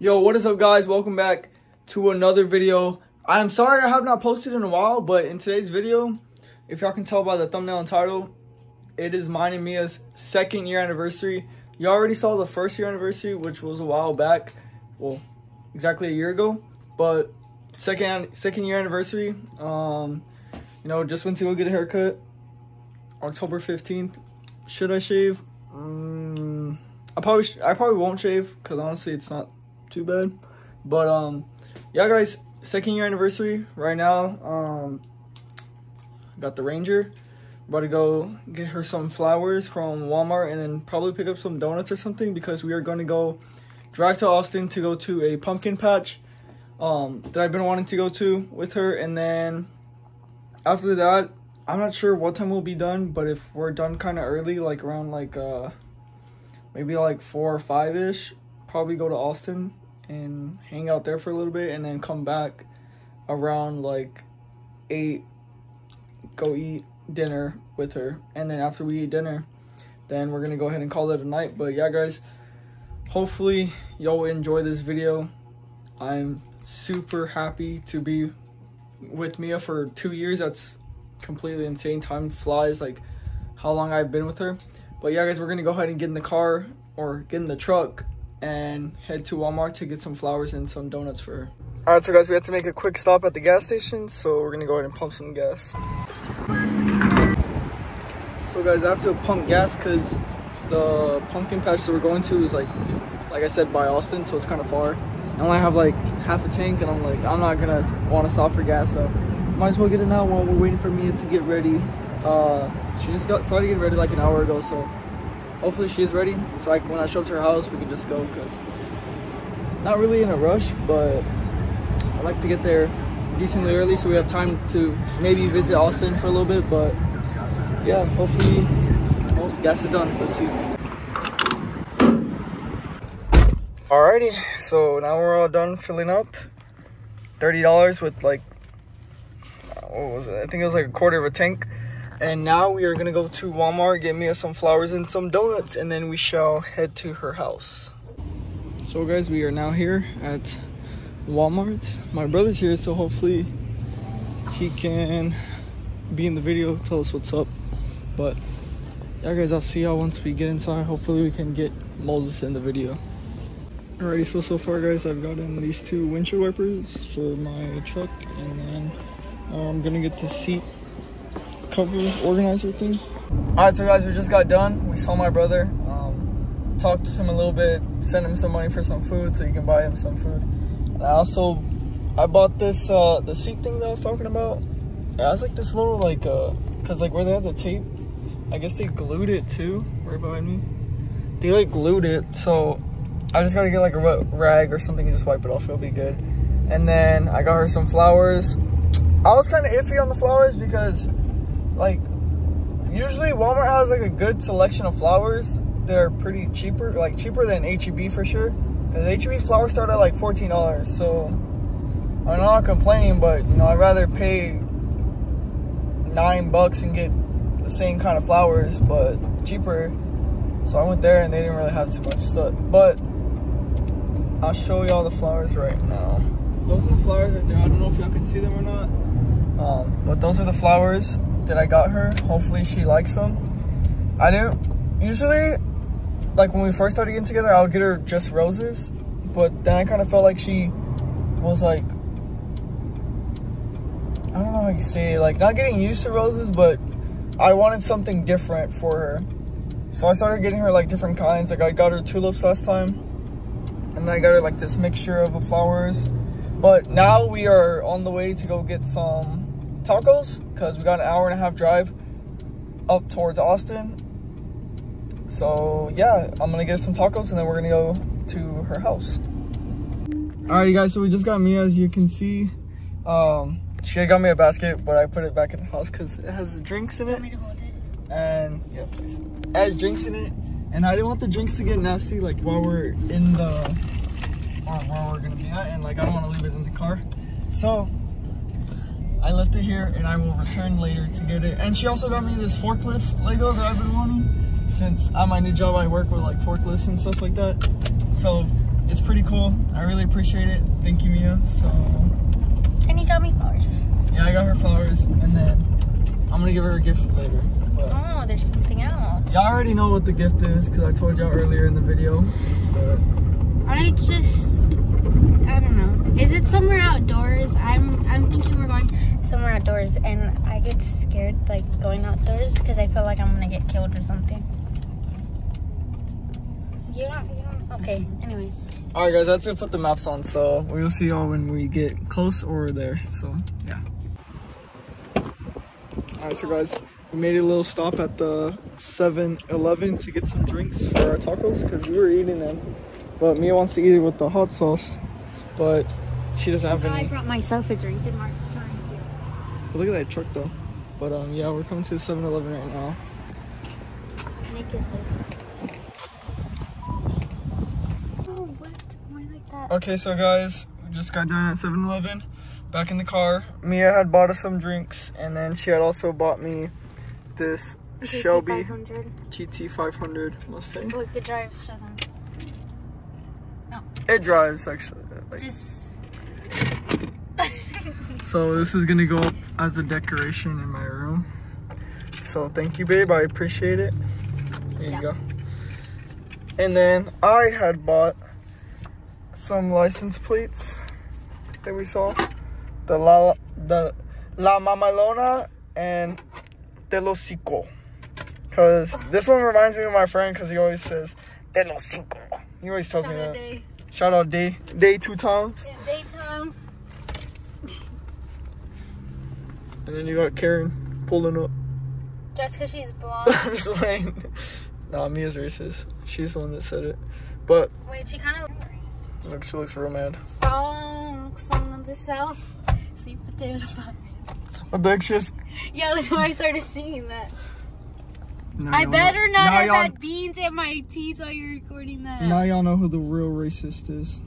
Yo, what is up guys? Welcome back to another video. I'm sorry I have not posted in a while, but in today's video, if y'all can tell by the thumbnail and title, it is mine and Mia's second year anniversary. You already saw the first year anniversary, which was a while back. Well, exactly a year ago. But second second year anniversary, um, you know, just went to go get a haircut. October 15th. Should I shave? Mm, I probably I probably won't shave because honestly it's not too bad. But um, yeah, guys, second year anniversary right now. Um, got the Ranger. About to go get her some flowers from Walmart and then probably pick up some donuts or something because we are going to go drive to Austin to go to a pumpkin patch um, that I've been wanting to go to with her. And then after that, I'm not sure what time we'll be done, but if we're done kind of early, like around like uh, maybe like four or five ish, probably go to Austin and hang out there for a little bit and then come back around like 8 go eat dinner with her. And then after we eat dinner then we're gonna go ahead and call it a night. But yeah guys hopefully y'all enjoy this video. I'm super happy to be with mia for two years. That's completely insane. Time flies like how long i've been with her. But yeah guys we're gonna go ahead and get in the car or get in the truck and head to Walmart to get some flowers and some donuts for her. All right, so guys, we had to make a quick stop at the gas station, so we're gonna go ahead and pump some gas. So guys, I have to pump gas because the pumpkin patch that we're going to is like, like I said, by Austin, so it's kind of far. And I only have like half a tank, and I'm like, I'm not gonna want to stop for gas, so might as well get it now while we're waiting for Mia to get ready. Uh, she just got started getting ready like an hour ago, so hopefully she's ready. So I, when I show up to her house we can just go because not really in a rush but I like to get there decently early so we have time to maybe visit Austin for a little bit but yeah hopefully well, gas is done. Let's see. Alrighty so now we're all done filling up. $30 with like what was it? I think it was like a quarter of a tank and now we are gonna go to Walmart, get Mia some flowers and some donuts, and then we shall head to her house. So guys, we are now here at Walmart. My brother's here, so hopefully he can be in the video, tell us what's up. But yeah guys, I'll see y'all once we get inside. Hopefully we can get Moses in the video. Alrighty, so so far guys, I've gotten these two windshield wipers for my truck, and then I'm gonna get the seat cover organizer thing. All right, so guys, we just got done. We saw my brother, um, talked to him a little bit, sent him some money for some food so you can buy him some food. And I also, I bought this, uh, the seat thing that I was talking about. Yeah, it's like this little like, uh, cause like where they had the tape, I guess they glued it too, right behind me. They like glued it, so I just gotta get like a rag or something and just wipe it off, it'll be good. And then I got her some flowers. I was kind of iffy on the flowers because like usually Walmart has like a good selection of flowers. They're pretty cheaper, like cheaper than HEB for sure. Cause HEB flowers start at like fourteen dollars. So I'm not complaining, but you know I'd rather pay nine bucks and get the same kind of flowers, but cheaper. So I went there and they didn't really have too much stuff. But I'll show y'all the flowers right now. Those are the flowers right there. I don't know if y'all can see them or not. Um, but those are the flowers that I got her. Hopefully she likes them. I didn't, usually, like when we first started getting together, I would get her just roses. But then I kind of felt like she was like, I don't know how you say it, like not getting used to roses, but I wanted something different for her. So I started getting her like different kinds. Like I got her tulips last time. And I got her like this mixture of the flowers. But now we are on the way to go get some tacos because we got an hour and a half drive up towards Austin. So yeah, I'm gonna get some tacos and then we're gonna go to her house. Alrighty guys, so we just got Mia as you can see. Um, she got me a basket, but I put it back in the house because it has drinks in it. it. And yeah, please. It has drinks in it. And I didn't want the drinks to get nasty like while we're in the, or where we're gonna be at. And like I don't wanna leave it in the car. So I left it here and I will return later to get it. And she also got me this forklift Lego that I've been wanting. Since at my new job, I work with like forklifts and stuff like that. So it's pretty cool. I really appreciate it. Thank you, Mia. So And he got me flowers. yeah, I got her flowers, and then I'm gonna give her a gift later. But Oh, there's something else. y'all already know what the gift is because I told y'all earlier in the video. But I just, I don't know. Is it somewhere outdoors? I'm, I'm thinking we're going somewhere outdoors, and I get scared like going outdoors because I feel like I'm gonna get killed or something. You don't, you don't. Okay. Anyways, all right, guys, I have to put the maps on, so we'll see y'all when we get close or there. So yeah. All right, so guys, we made a little stop at the 7-Eleven to get some drinks for our tacos because we were eating them, but Mia wants to eat it with the hot sauce, but she doesn't have so I brought myself a drink and Mark. But look at that truck though. But um, yeah, we're coming to the 7-Eleven right now. Naked. Oh, what? Why like that? Okay, so guys, we just got done at 7-Eleven. Back in the car. Mia had bought us some drinks, and then she had also bought me this Shelby 500. GT 500 Mustang. Look, it drives. Them. It drives actually. Like, Just. so this is gonna go up as a decoration in my room. So thank you, babe. I appreciate it. There Yeah. you go. And then I had bought some license plates that we saw. The La the La Mamalona and Telocico. Cause this one reminds me of my friend because he always says Telocico. He always tells me that. Shout out Day. Day two times. And then you got Karen pulling up. Just because she's blonde. I'm just nah, Mia's racist. She's the one that said it. But Wait, she kind of. look, she looks real mad. Song, song of the south. Sweet potato pie. The heck, she's. Yeah, that's why I started singing that. Now I better know- not now have had beans in my teeth while you're recording that. Now y'all know who the real racist is.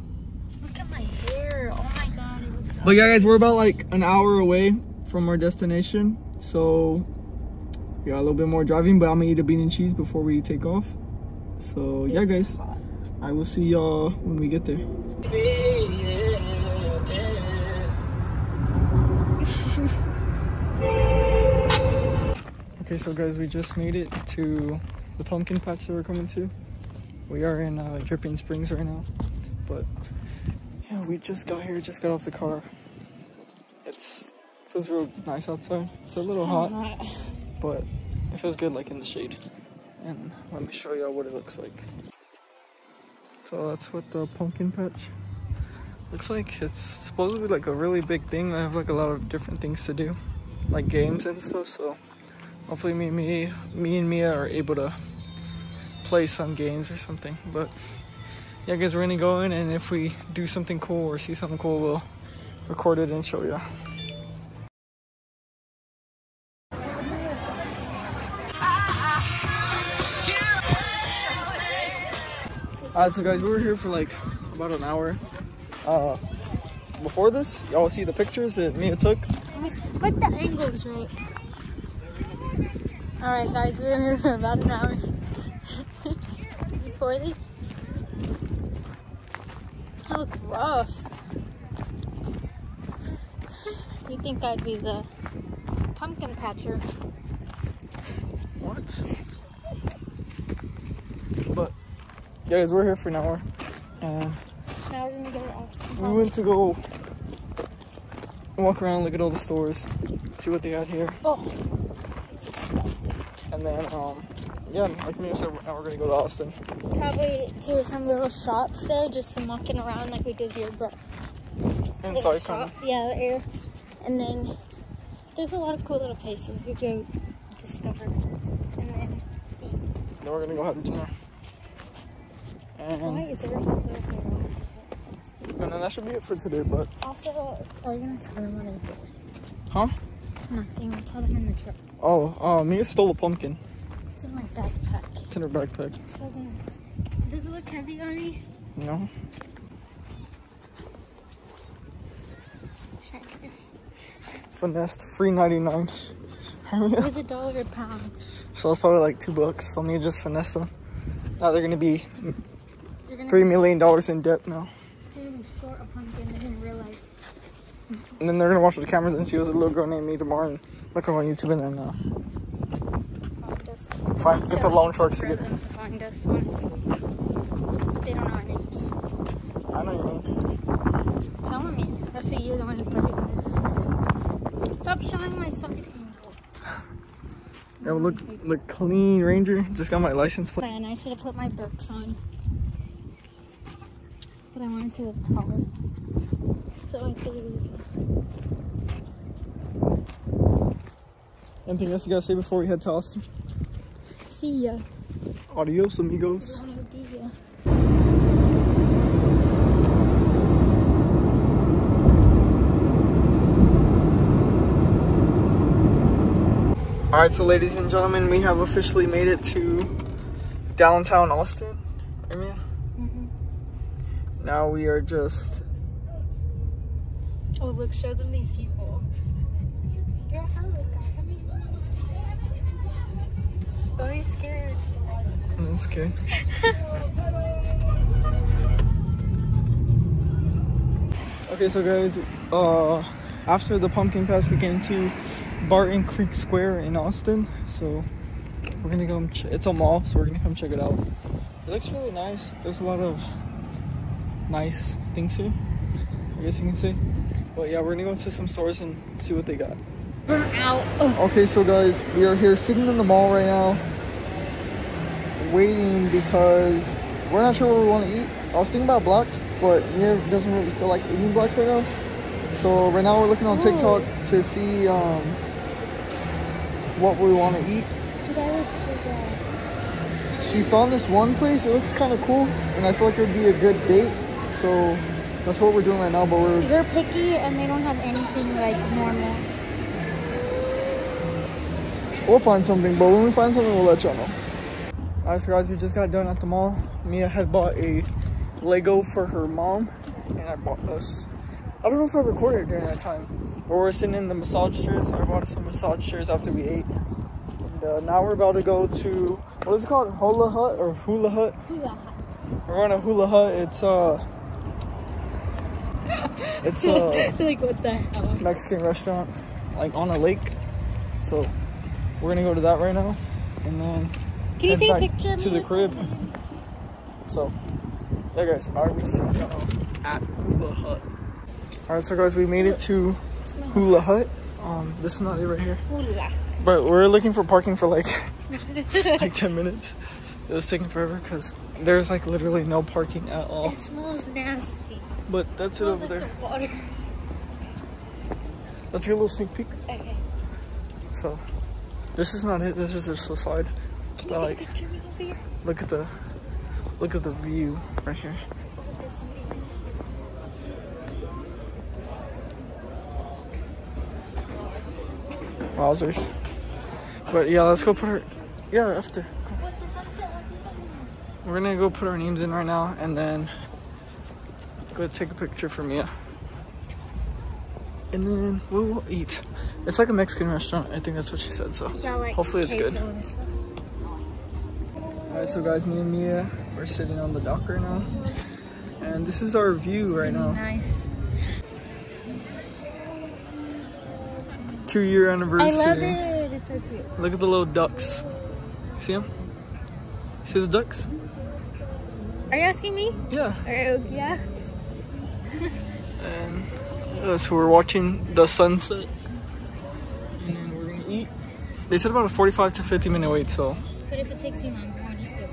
Look at my hair. Oh my god, it looks. But yeah, guys, we're about like an hour away from our destination. So, we got a little bit more driving, but I'm gonna eat a bean and cheese before we take off. So, yeah, guys, hot. I will see y'all when we get there. Okay, so guys, we just made it to the pumpkin patch that we're coming to. We are in uh, Dripping Springs right now, but yeah, we just got here, just got off the car. It's feels real nice outside. It's a little hot, but it feels good like in the shade. And let me show y'all what it looks like. So that's what the pumpkin patch looks like. It's supposed to be like a really big thing. I have like a lot of different things to do, like games and stuff. So hopefully me, me, me and Mia are able to play some games or something. But yeah, guys, we're gonna go in, and if we do something cool or see something cool, we'll record it and show you. Alright, so guys, we were here for like about an hour. Uh, before this, y'all see the pictures that Mia took. But the angle's right. Alright, guys, we were here for about an hour. Before this. I look rough. You think I'd be the pumpkin patcher? What? But guys, we're here for an hour, and Now we're gonna get our Austin. we went to go walk around, look at all the stores, see what they had here, Oh, it's disgusting. and then um, yeah, like Mia said, now we're gonna go to Austin. Probably to some little shops there, just some walking around like we did here, but little kind shop, yeah, air. And then there's a lot of cool little places we go discover, and then eat. then we're gonna go have dinner, Why and, is there a little and then that should be it for today. But Also, are you gonna tell them what I did? huh? Nothing. I'll tell them in the truck. Oh, uh, Mia stole a pumpkin. It's in my backpack. It's in her backpack. Show them. Does it look heavy on me? You? It's right here. Finessed, free ninety nine. It was a dollar a pound. So that's probably like two bucks. So Mia just finessed them. Now they're gonna be gonna three million dollars in debt now. They were short a pumpkin. I didn't realize. And then they're gonna watch the cameras and see what's a little girl named me tomorrow and look on YouTube and then uh, Find us. find get so the loan sharks for together. them to find us, honestly. But they don't know our names. I know your name. Tell me. I see you're the one who put it. Stop showing my side. Yeah, look, look clean Ranger. Just got my license plate. Plan. I should have put my books on. But I wanted to look taller. So I put it Anything else you gotta say before we head to Austin? See ya. Adios, amigos. All right, so ladies and gentlemen, we have officially made it to downtown Austin. I mean, Mhm. now we are just Oh, look, show them these people. Scared. I'm scared. okay, so guys, uh, after the pumpkin patch, we came to Barton Creek Square in Austin. So we're gonna go. It's a mall, so we're gonna come check it out. It looks really nice. There's a lot of nice things here. I guess you can say. But yeah, we're gonna go into some stores and see what they got. We're out. Okay, so guys, we are here sitting in the mall right now, waiting because we're not sure what we want to eat. I was thinking about blocks, but Mia doesn't really feel like eating blocks right now. So right now we're looking on TikTok to see um, what we want to eat. that looks so good. She found this one place. It looks kind of cool, and I feel like it would be a good date. So that's what we're doing right now. But we're They're picky and they don't have anything like normal. We'll find something, but when we find something, we'll let y'all know. Alright, so guys, we just got done at the mall. Mia had bought a Lego for her mom, and I bought us. I don't know if I recorded during that time, but we're sitting in the massage chairs. I bought us some massage chairs after we ate. And uh, now we're about to go to what is it called? Hula Hut or Hula Hut? Hula Hut. We're going to Hula Hut. It's uh, it's uh. like what the hell? Mexican restaurant, like on a lake. So we're gonna go to that right now, and then Can you take a picture of to the crib. So yeah, guys, I will see at Hula Hut. All right, so guys, we made it to Hula Hut. Um, this is not it right here, Hula. but we're looking for parking for like like 10 minutes. It was taking forever because there's like literally no parking at all. It smells nasty. But that's it smells over like there. the water. Let's get a little sneak peek. Okay. So this is not it. This is just the side. Can you take like- a picture of me over here? Look at the look at the view right here. Wowzers. But yeah, let's go put our yeah after. What the sunset? What the We're gonna go put our names in right now and then go take a picture for Mia. And then we will eat. It's like a Mexican restaurant. I think that's what she said. So Yeah, like hopefully it's good. Queso and stuff. Alright, so guys, me and Mia, we're sitting on the dock right now. And this is our view right now. Nice. Two year anniversary. I love it. It's so cute. Look at the little ducks. See them? See the ducks? Are you asking me? Yeah. Or, yeah. And uh, so we're watching the sunset. And then we're gonna eat. They said about a 45 to 50 minute wait, so But if it takes you long, I'll just go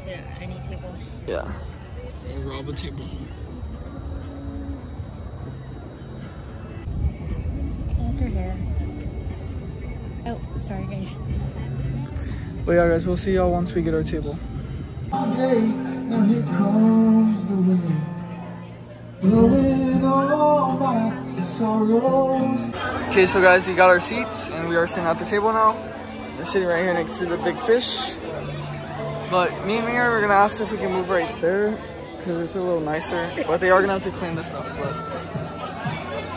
sit at any table. yeah. And rob a table. I like her hair. Oh, sorry guys. But yeah, guys, we'll see y'all once we get our table. Okay, now here comes the wind, blowing all my sorrows. Okay, so guys, we got our seats and we are sitting at the table now. We're sitting right here next to the big fish. But me and Mia are gonna ask if we can move right there because it's a little nicer. But they are gonna have to clean this stuff. But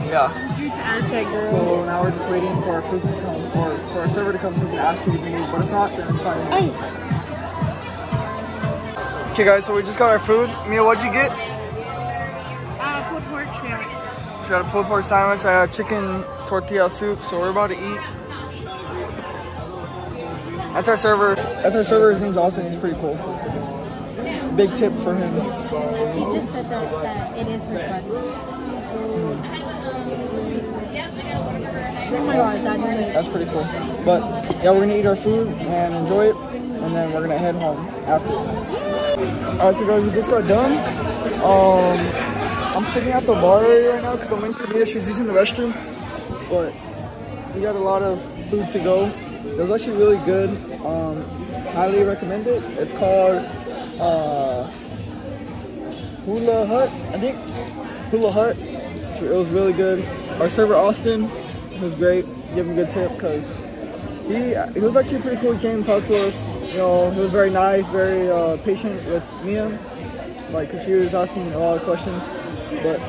yeah. It's weird to ask that girl. So now we're just waiting for our food to come or for our server to come so we can ask if we can move. But if not, then it's fine. Ay, Okay, guys, so we just got our food. Mia, what'd you get? Uh, pulled pork sandwich. She got a pulled pork sandwich. I got chicken tortilla soup. So we're about to eat. That's our server. That's our server. His name's Austin. He's pretty cool. Big tip for him. She just said that, that it is her son. Oh my god, that's good. That's pretty cool. But yeah, we're gonna eat our food and enjoy it, and then we're gonna head home after. All right, so guys, we just got done. Um, I'm sitting at the bar area right now because I'm waiting for Mia. She's using the restroom, but we got a lot of food to go. It was actually really good. Um, highly recommend it. It's called uh, Hula Hut, I think. Hula Hut. It was really good. Our server Austin was great. Give him a good tip because he he was actually pretty cool. He came and talked to us. You know, he was very nice, very uh, patient with Mia. Like, cause she was asking a lot of questions. But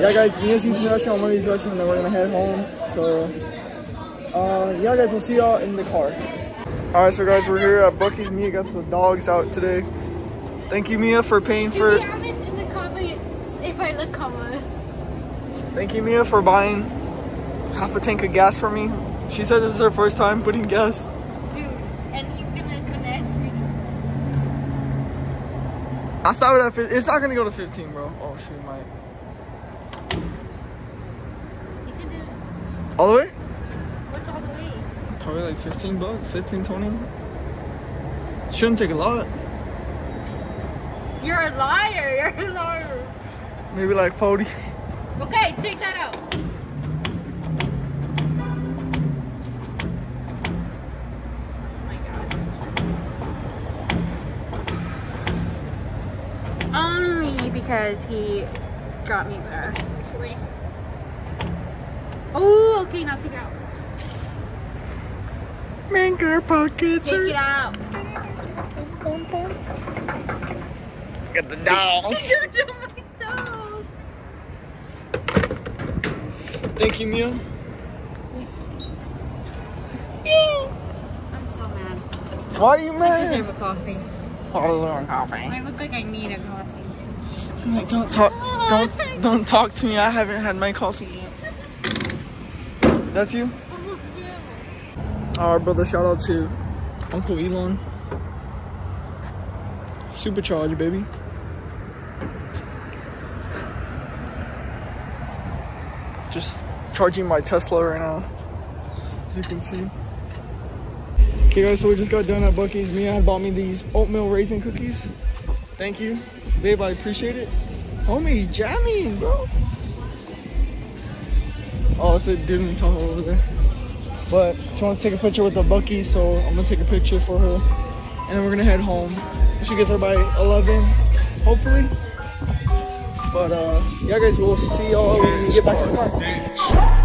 yeah, guys, Mia's using the restroom. I'm gonna use the restroom, and then we're gonna head home. So uh, yeah, guys, we'll see y'all in the car. All right, so guys, we're here at Buc-ee's. Mia got the dogs out today. Thank you, Mia, for paying for. Be honest in the comments if I look homeless. Thank you, Mia, for buying half a tank of gas for me. She said this is her first time putting gas. Dude, and he's gonna finesse me. I stopped at 15. It's not gonna go to 15, bro. Oh shoot, might. You can do it. All the way? What's all the way? Probably like 15 bucks, 15, 20. Shouldn't take a lot. You're a liar. You're a liar. Maybe like 40. Okay, take that out. Oh my God. Only because he got me there safely. Oh, okay, now take it out. Manker pockets. Take it out. Get the dogs. You do my toes. Thank you, Mia. I'm so mad. Why are you mad? I deserve a coffee. I deserve a coffee. I look like I need a coffee. Don't talk. Oh, don't don't talk to me. I haven't had my coffee yet. That's you. Our brother, shout out to Uncle Elon. Supercharge, baby. Just charging my Tesla right now, as you can see. Okay, guys, so we just got done at Buc-ee's. Mia bought me these oatmeal raisin cookies. Thank you, babe. I appreciate it. Homie's jamming, bro. Oh, it's the dude in over there. But she wants to take a picture with the Buc-ee, so I'm gonna take a picture for her, and then we're gonna head home. Should get there by 11, hopefully. But uh, yeah, guys, we'll see y'all when we get back in the car.